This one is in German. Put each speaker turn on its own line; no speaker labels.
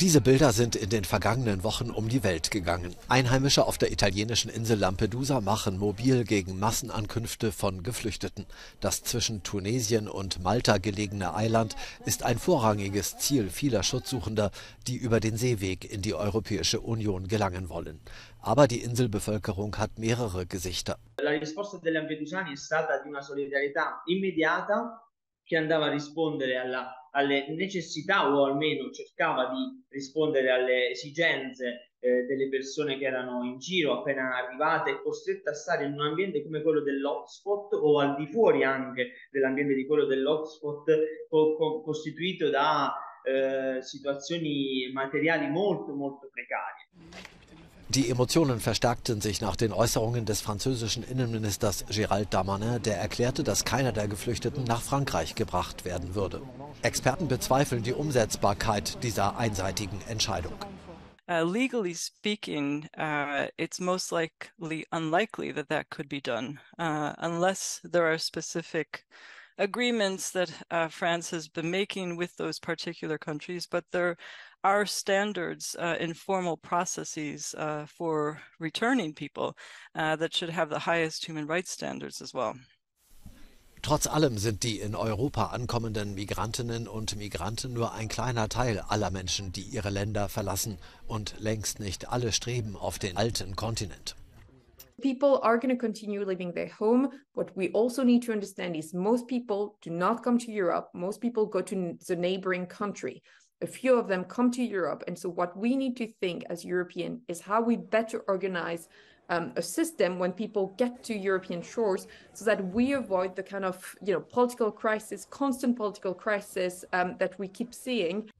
Diese Bilder sind in den vergangenen Wochen um die Welt gegangen. Einheimische auf der italienischen Insel Lampedusa machen mobil gegen Massenankünfte von Geflüchteten. Das zwischen Tunesien und Malta gelegene Eiland ist ein vorrangiges Ziel vieler Schutzsuchender, die über den Seeweg in die Europäische Union gelangen wollen. Aber die Inselbevölkerung hat mehrere Gesichter.
La risposta degli lampedusani è stata di una solidarietà immediata che andava a rispondere alla alle necessità o almeno cercava di rispondere alle esigenze eh, delle persone che erano in giro appena arrivate costrette a stare in un ambiente come quello dell'hotspot o al di fuori anche dell'ambiente di quello dell'hotspot co- co- costituito da eh, situazioni materiali molto molto precarie.
Die Emotionen verstärkten sich nach den Äußerungen des französischen Innenministers Gérald Damanin, der erklärte, dass keiner der Geflüchteten nach Frankreich gebracht werden würde. Experten bezweifeln die Umsetzbarkeit dieser einseitigen Entscheidung.
Uh, legally speaking, uh, it's most likely unlikely that that could be done uh, unless there are specific agreements that uh, France has been making with those particular countries, but there are standards, uh, informal processes uh, for returning people uh, that should have the highest human rights standards as well.
Trotz allem sind die in Europa ankommenden Migrantinnen und Migranten nur ein kleiner Teil aller Menschen, die ihre Länder verlassen und längst nicht alle streben auf den alten Kontinent.
People are going to continue living their home. What we also need to understand is most people do not come to Europe. Most people go to the neighboring country. A few of them come to Europe. And so, what we need to think as European is how we better organize um, a system when people get to European shores so that we avoid the kind of you know political crisis, constant political crisis um, that we keep seeing.